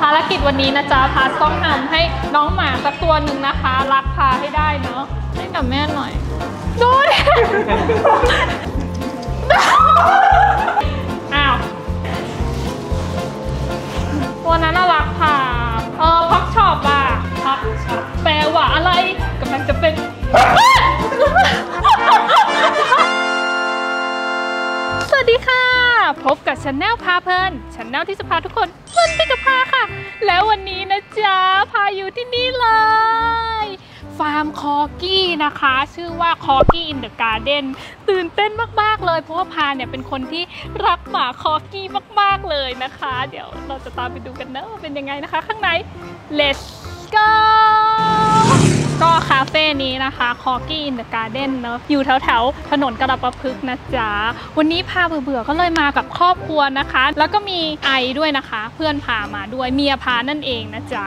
ภารกิจวันนี้นะจ๊ะพาต้องทำให้น้องหมาสักตัวหนึ่งนะคะ รักพาให้ได้เนาะให้กับแม่หน่อยดูดิอ้าวตัวนั้นน่ารักค่ะเออพักชอบอะพักชอบแปลว่าอะไรกำลังจะเป็นสวัสดีค่ะ พบกับช n แนลพาเพลินช n แนลที่จะพาทุกคนเพลินไปกับพาค่ะ แล้ววันนี้นะจ๊ะพาอยู่ที่นี่เลย ฟาร์มคอร์กี้นะคะ ชื่อว่า Corgi in the Garden ตื่นเต้นมาก ๆ เลย เพราะว่าพาเนี่ยเป็นคนที่รักหมาคอร์กี้มาก ๆ เลยนะคะ เดี๋ยวเราจะตามไปดูกันนะว่าเป็นยังไงนะคะ ข้างใน let's go ก็คาเฟ่นี้นะคะ Corgi in the Garden เนอะอยู่แถวแถวๆถนนกระประพฤกษ์นะจ๊ะ วันนี้พาเบื่อๆก็เลยมากับครอบครัวนะคะ แล้วก็มีไอด้วยนะคะ เพื่อนพามาด้วยเมียพานั่นเองนะจ๊ะ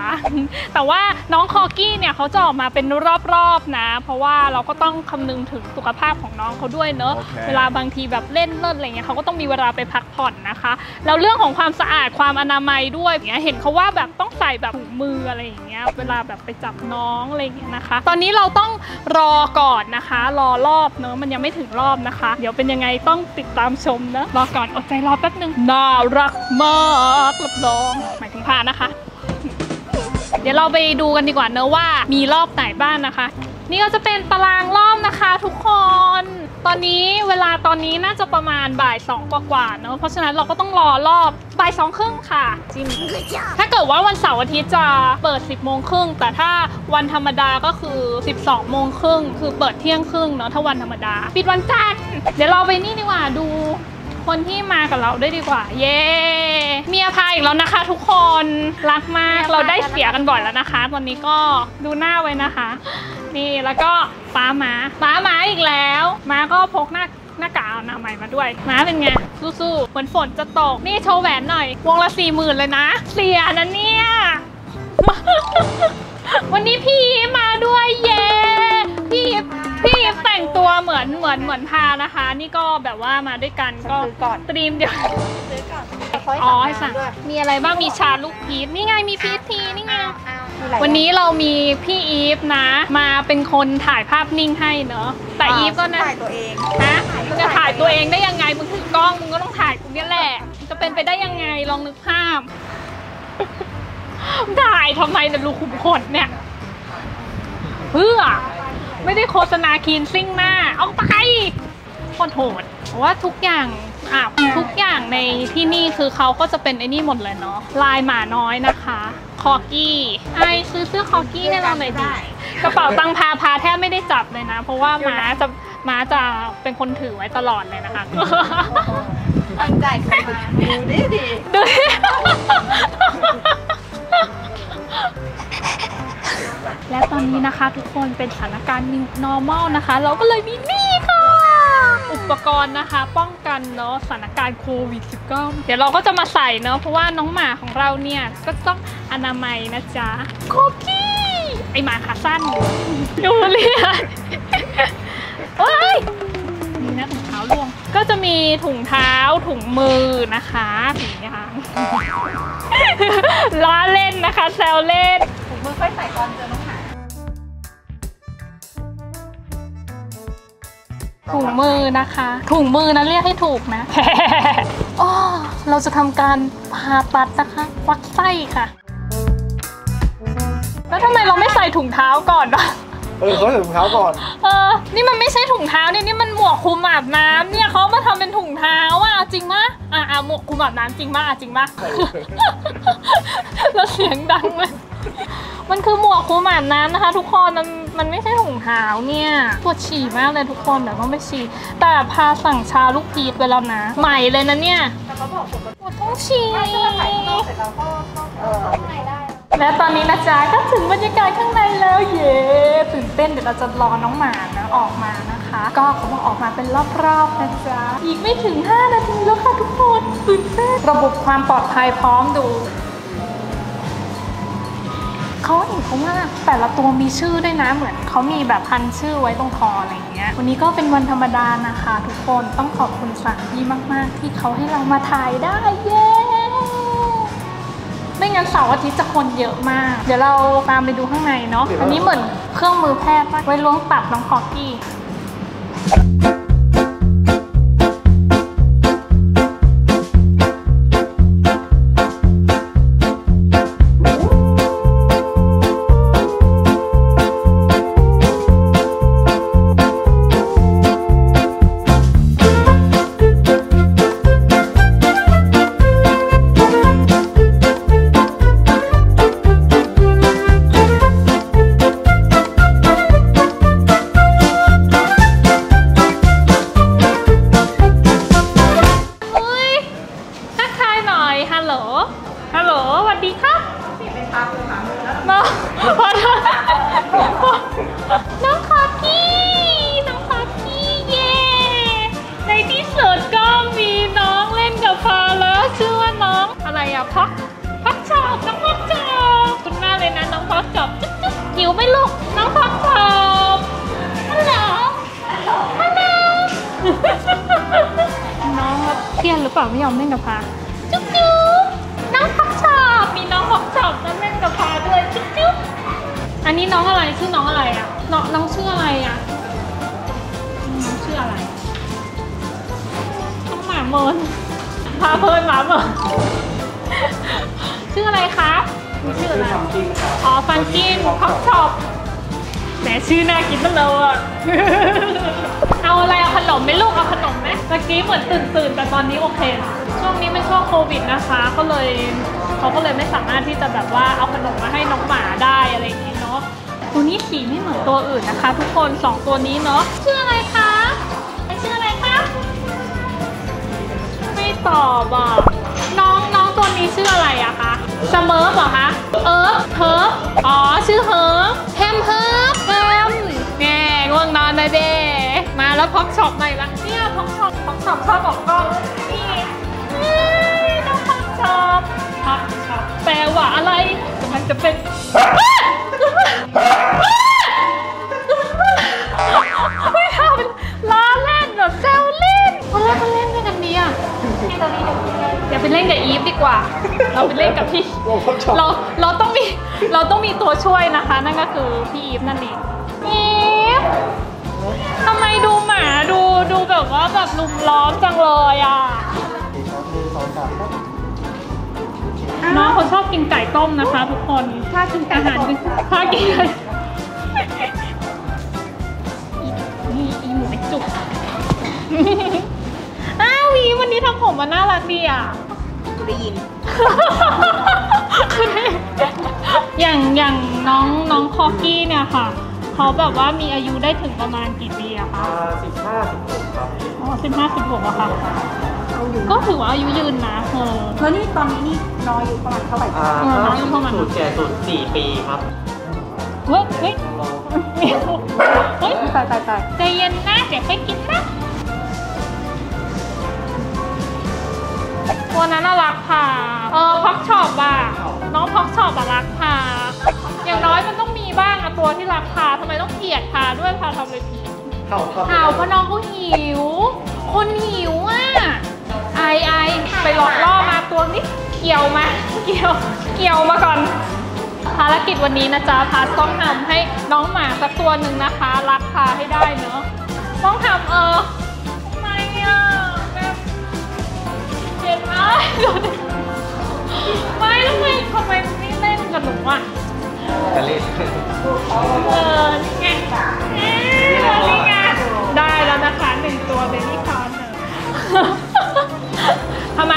แต่ว่าน้องคอกี้เนี่ยเขาจะออกมาเป็นรอบๆนะ เพราะว่าเราก็ต้องคำนึงถึงสุขภาพของน้องเขาด้วยเนอะโอเคเวลาบางทีแบบเล่นเล่นอะไรเงี้ยเขาก็ต้องมีเวลาไปพักผ่อนนะคะแล้วเรื่องของความสะอาดความอนามัยด้วยอย่างเงี้ยเห็นเขาว่าแบบต้องใส่แบบถุงมืออะไรอย่างเงี้ยเวลาแบบไปจับน้องอะไรอย่างเงี้ยนะคะ ตอนนี้เราต้องรอก่อนนะคะ รอรอบเนอะมันยังไม่ถึงรอบนะคะ เดี๋ยวเป็นยังไงต้องติดตามชมนะรอก่อนอดใจรอแป๊บนึงน่ารักมากรับรองหมายถึงพานะคะ เดี๋ยวเราไปดูกันดีกว่าเนอะว่ามีรอบไหนบ้างนะคะ นี่ก็จะเป็นตารางรอบนะคะ ทุกคน ตอนนี้เวลาตอนนี้น่าจะประมาณบ่ายสองกว่าๆเนอะเพราะฉะนั้นเราก็ต้องรอรอบบ่ายสองครึ่งค่ะจิ้มถ้าเกิดว่าวันเสาร์อาทิตย์จะเปิด 10บโมงครึ่งแต่ถ้าวันธรรมดาก็คือ 12โมงครึ่งคือเปิดเที่ยงครึ่งเนอะถ้าวันธรรมดา ปิดวันจันทร์เดี๋ยวเราไปนี่ดีกว่าดูคนที่มากับเราได้วยดีกว่า เย้เมียพาอีกแล้วนะคะ ทุกคนรักมากเราได้เสียกันบ่อยแล้วนะคะ ตอนนี้ก็ดูหน้าไว้นะคะ นี่แล้วก็ป้าหมาป้าหมาอีกแล้วม้าก็ พกหน้าหน้ากากอนามัยมาด้วยม้าเป็นไง สู้ๆ เหมือนฝนจะตก นี่โชว์แหวนหน่อย วงละสี่หมื่นเลยนะ เสียนะเนี่ย วันนี้พี่อีฟมาด้วยเย้ พี่อีฟพี่อีฟแต่งตัวเหมือนเหมือนเหมือนพานะคะ นี่ก็แบบว่ามาด้วยกันก็ซื้อก่อน ตรีมเดียว ซื้อก่อนอ๋อให้สั่งมีอะไรบ้าง มีชาลูกพีชนี่ไง มีพีชทีนี่ไงมีหลาย วันนี้เรามีพี่อีฟนะ มาเป็นคนถ่ายภาพนิ่งให้เนอะแต่อีฟก็นะถ่ายตัวเองฮะมึงจะถ่ายตัวเองได้ยังไงมึงถือกล้องมึงก็ต้องถ่ายกูเนี่ยแหละ จะเป็นไปได้ยังไงลองนึกภาพถ่ายทำไมเนี่ยลูกขุมขนเนี่ยเพื่อไม่ได้โฆษณาคีนซิ่งหน้า เอาไปโคตรโหดเพราะว่าทุกอย่าง อะทุกอย่างในที่นี่คือเขาก็จะเป็นไอ้นี่หมดเลยเนาะลายหมาน้อยนะคะ คอกี้ไอซื้อเสื้อคอกี้ให้เราหน่อยดิกระเป๋าตังค์พาพาแทบไม่ได้จับเลยนะ เพราะว่าม้าจะม้าจะเป็นคนถือไว้ตลอดเลยนะคะตั้งใจใครมาดูดิดิดูดิและตอนนี้นะคะทุกคนเป็นสถานการณ์ new normal นะคะ เราก็เลยมีนี่ค่ะอุป กรณ์นะคะ ป้องกันเนาะสถานการณ์โควิด -19 เดี๋ยวเราก็จะมาใส่เนาะเพราะว่าน้องหมาของเราเนี่ยก็ต้องอนามัยนะจ๊ะโคกี้ไอหมาขาสั้นดูเรียนเฮ้ยนี่นะถุงเท้าลวงก็จะมีถุงเท้าถุงมือนะคะถุงยางล้อเล่นนะคะแซวเล่นผมมือค่อยใส่ตอนเจอ ถุงมือนะคะ ถุงมือนะเรียกให้ถูกนะอ้อเราจะทำการผ่าตัดนะคะวัดไส้ค่ะ แล้วทำไมเราไม่ใส่ถุงเท้าก่อนวะเออเขาใส่ถุงเท้าก่อน เออ นี่มันไม่ใช่ถุงเท้าเนี่ยนี่มันหมวกคลุมอาบน้ำเนี่ยเขามาทำเป็นถุงเท้าอะจริงมะอะอะหมวกคลุมอาบน้ำจริงมะอะจริงมะแล้วเสียงดังเลย มันคือหมวกคลุมอาบน้ำนะคะ ทุกคนมันมันไม่ใช่ถุงเท้าเนี่ยปวดฉี่มากเลยทุกคนเดี๋ยวต้องไปฉี่แต่พาสั่งชาลูกพีชไปแล้วนะ ใหม่เลยนะเนี่ยแต่เขาบอกผมปวดท้องฉี่ว่าถ้าเราถ่ายข้างนอกเสร็จเราก็เข้าเออข้างในได้และตอนนี้นะจ๊ะก็ถึงบรรยากาศข้างในแล้วเย้ตื่นเต้นเดี๋ยวเราจะรอน้องหมานะออกมานะคะ ก็เขาบอกออกมาเป็นรอบๆนะจ๊ะอีกไม่ถึง 5 นาทีแล้วค่ะทุกคนตื่นเต้นระบบความปลอดภัยพร้อมดู เขาเห็นเขาว่าแต่ละตัวมีชื่อด้วยนะเหมือนเขามีแบบพันชื่อไว้ตรงคออะไรอย่างเงี้ยวันนี้ก็เป็นวันธรรมดานะคะ ทุกคนต้องขอบคุณสถานที่มาก ๆ ที่เขาให้เรามาถ่ายได้เย้ไม่งั้นเสาร์อาทิตย์จะคนเยอะมาก เดี๋ยวเราตามไปดูข้างในเนาะอันนี้เหมือนเครื่องมือแพทย์ไว้ล้วงตับน้องคอกกี้ อะพักพักชอบน้องพักชอบคุณแม่เลยนะน้องพักชอบจุ๊บจุ๊บหิวไหมลูกน้องพักชอบฮัลโหลฮัลโหลน้องเครียดหรือเปล่าไม่ยอมเล่นกับพาจุ๊บจุ๊บน้องพักชอบมีน้องพักชอบนั่นเล่นกับพาด้วยจุ๊บจุ๊บอันนี้น้องอะไรชื่อน้องอะไรอะน้องน้องชื่ออะไรอะน้องชื่ออะไรน้องหมาเมินพาเพลินหมาเมิน ชื่ออะไรคะชื่ออะไรอ๋อฟันกินพักชอบแหมชื่อน่ากินตั้งเลยอะเอาอะไรเอาขนมไหมลูกเอาขนมไหมเมื่อกี้เหมือนตื่นตื่นๆแต่ตอนนี้โอเคละช่วงนี้เป็นช่วงโควิดนะคะ ก็เลยเขาก็เลยไม่สามารถที่จะแบบว่าเอาขนมมาให้น้องหมาได้อะไรอย่างนี้เนาะตัวนี้สีไม่เหมือนตัวอื่นนะคะ ทุกคนสองตัวนี้เนาะชื่ออะไรคะชื่ออะไรคะไม่ตอบอะน้ องน้องตัวนี้ชื่ออะไรอะคะสเมิร์ฟเหรอคะ เอิร์ฟเฮิร์ฟอ๋อ ชื่อเฮิร์ฟแฮมเฮิร์ฟแฮมแง่ง่วงนอนนะเด้มาแล้วพ็อกช็อปใหม่ละเนี่ยพ็อกช็อปพ็อกช็อปชอบบอกกล้อง คะนั่นก็คือพี่อีฟนั่นเองอีฟทำไมดูหมาดูดูแบบว่าแบบลุมล้อมจังเลยอะน้องเขาชอบกินไก่ต้มนะคะ ทุกคนถ้ากินไก่อาหารต้มเป็นข้ากินเลยอีอีหมูเป็นจุกอ้าววีวันนี้ทำผมมาน่ารักดีอะได้ยิน อย่างอย่างน้องน้องคอกี้เนี่ยค่ะ เขาแบบว่ามีอายุได้ถึงประมาณกี่ปีอะคะสิบห้าสิบหกครับอ๋อสิบห้าสิบหกอะค่ะเอาอยู่ก็ถือว่าอายุยืนนะเออแล้วนี่ตอนนี้นี่น้อยอยู่ประมาณเท่าไหร่อ่าเออถ้าน้อยประมาณสูตรแก่สุดสี่ปีครับเฮ้ยเฮ้ยเฮ้ยตายตายตายใจเย็นนะเดี๋ยวค่อยกิน ตัวนั้นน่ารักค่ะ เออ Pork Chop อะน้อง Pork Chop อะรักพาอย่างน้อยมันต้องมีบ้างอะตัวที่รักพาทำไมต้องเกลียดพาด้วยพาทำอะไรผิดเข้าครับข่าวเพราะน้องเขาหิว คนหิวอะ ไอไอไปหลอกล่อมาตัวนี้เกี่ยวมา เกี่ยว เกี่ยวมาก่อน ภารกิจวันนี้นะจ๊ะพาต้องทำให้น้องหมาสักตัวหนึ่งนะคะ รักพาให้ได้เนอะ เบบี้คอนเนอร์ทำไม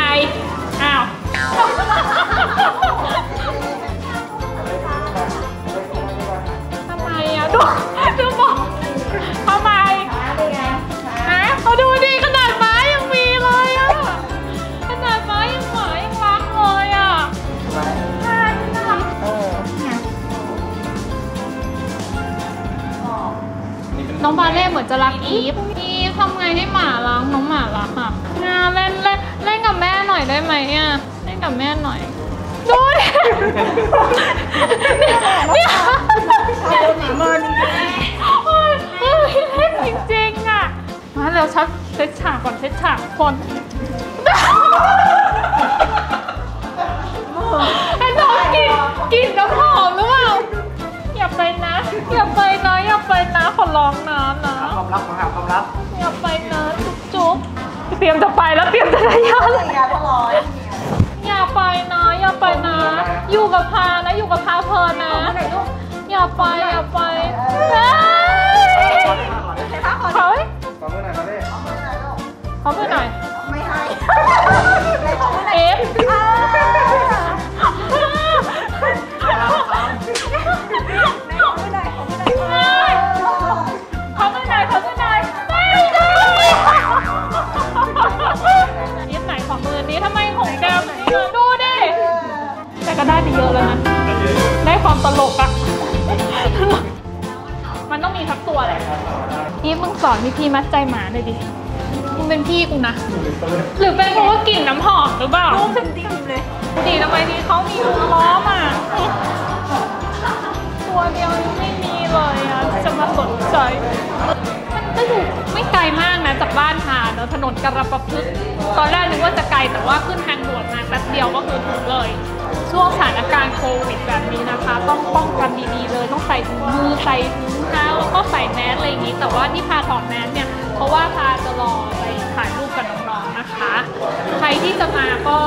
กับแม่หน่อยด้วยเนี่ยเนี่ยเฮ้ยเล่นจริงๆอะ มาเร็วชักเซ็ตฉากก่อนเซ็ตฉากคนไอ้น้องกินกินน้ำหอมหรือเปล่า อย่าไปนะ อย่าไปนะอย่าไปนะขอร้องนะนะความลับของหาความลับอย่าไปนะจุ๊บจุ๊บเตรียมจะไปแล้วเตรียมจะได้ยานระยะร้อย ไปนะอย่าไปนะ อยู่กับพานะอยู่กับพาเพลินนะอย่าไปอย่าไปเฮ้ยใช้ผ้าคอเฮ้ยขอมือหน่อยครับพี่เขาไปหน่อยไม่ให้ในของมันเอฟ สอนพี่พี่มัดใจหมาหน่อยดิมึงเป็นพี่กูนะ หรือเป็นเพราะว่ากลิ่นน้ำหอมหรือเปล่ารูปเป็นติ่มเลยดีทำไมดีเขามีมุมล้อมอะตัวเดียวยังไม่มีเลยอะจะมาสนใจ มันก็อยู่ไม่ไกลมากนะจากบ้านพาเนอะถนนกระประพฤกษ์ตอนแรกนึกว่าจะไกลแต่ว่าขึ้นทางด่วนมาแป๊บเดียวก็คือถึงเลย ช่วงสถานการณ์โควิดแบบนี้นะคะ ต้องป้องกันดีๆเลยต้องใส่ถุงมือใส่ถุง เท้าแล้วก็ใส่แมสอะไรอย่างนี้ แต่ว่าที่พาถอดแมสเนี่ยเพราะว่าพาจะรอไปถ่ายรูปกับน้องๆนะคะ ใครที่จะมาก็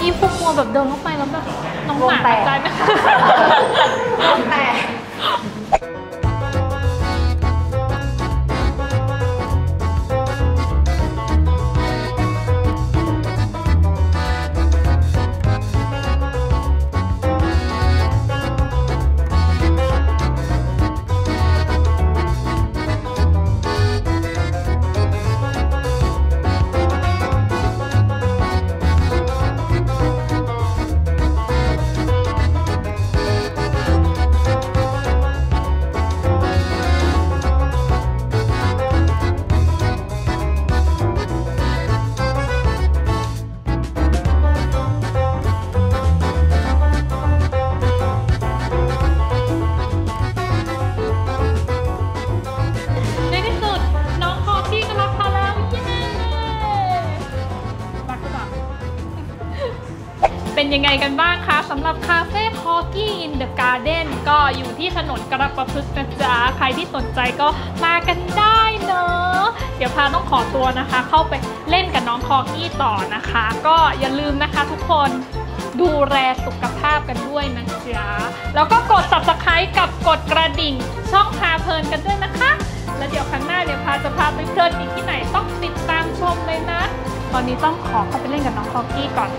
อีพวกมัวแบบเดินเข้าไปแล้วแบบน้องหมาตกใจไหม แต่ กันบ้างคะสำหรับคาเฟ่ Corgi in the Garden ก็อยู่ที่ถนนกระประพฤกษ์นะจ๊ะใครที่สนใจก็มากันได้เนอะเดี๋ยวพาต้องขอตัวนะคะ เข้าไปเล่นกับน้องคอร์กี้ต่อนะคะ ก็อย่าลืมนะคะทุกคนดูแลสุขภาพกันด้วยนะจ๊ะแล้วก็กด subscribe กับกดกระดิ่ง ช่องพาเพลินกันด้วยนะคะ แล้วเดี๋ยวครั้งหน้าเดี๋ยวพาจะพาไปเพลินอีกที่ไหนต้องติดตามชมเลยนะ ตอนนี้ต้องขอเข้าไปเล่นกับน้องคอกี้ก่อน